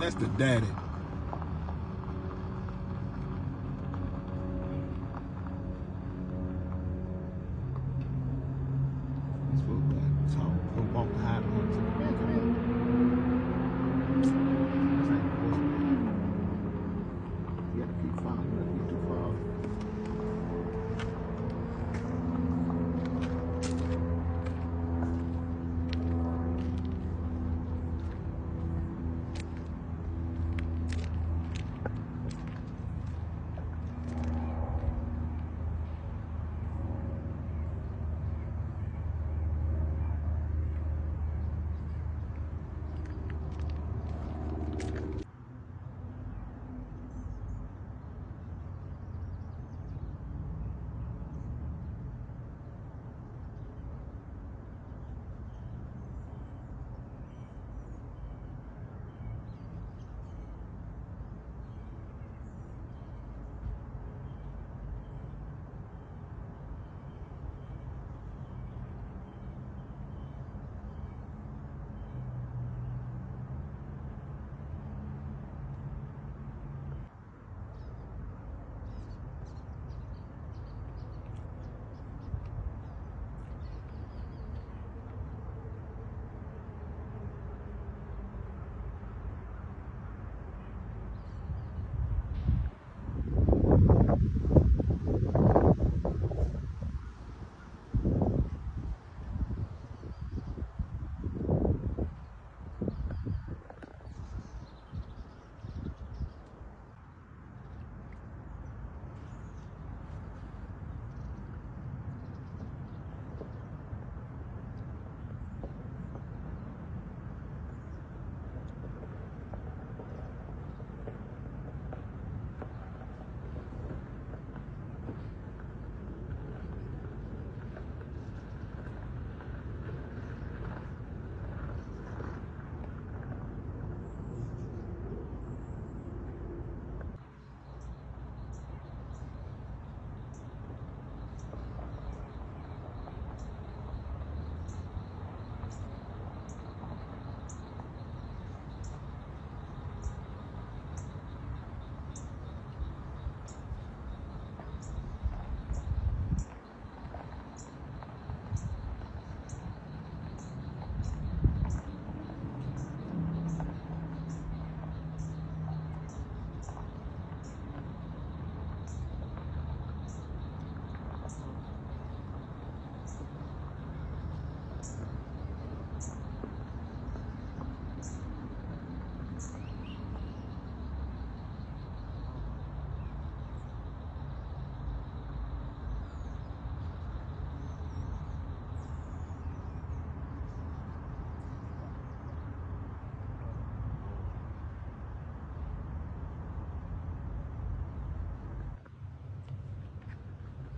That's the daddy. This fool got tall. Walk behind him.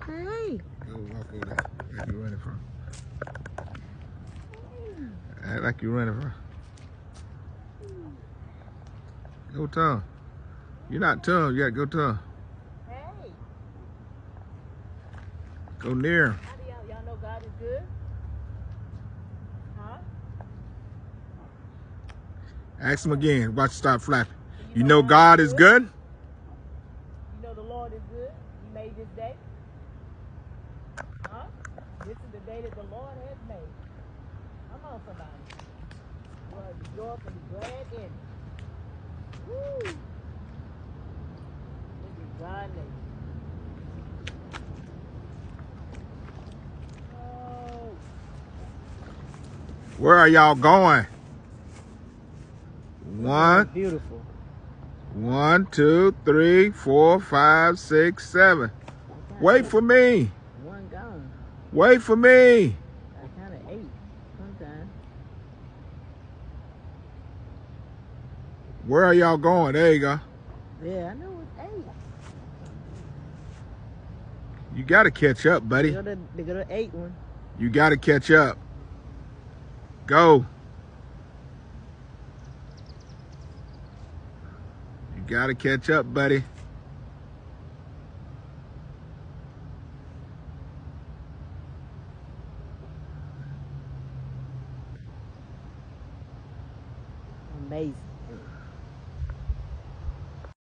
Hey. Go walk over there. Like you running from. Act like you running from. Go Tom. You're not Tom. You gotta go Tom. Hey. Go near him. Y'all, y'all know God is good? Huh? Ask him again. Watch stop flapping. You know God is good? You know the Lord is good? He made this day? This is the day that the Lord has made. Come on, somebody. To rejoice and be glad in it. Woo! Look at God name. Oh. Where are y'all going? One, Beautiful. one, two, three, four, five, six, seven. Wait for me. Wait for me. I kind of ate sometimes. Where are y'all going? There you go. Yeah, I know it's eight. You got to catch up, They buddy. go to, they go to eight one. You got to catch up. Go. You got to catch up, buddy. Amazing.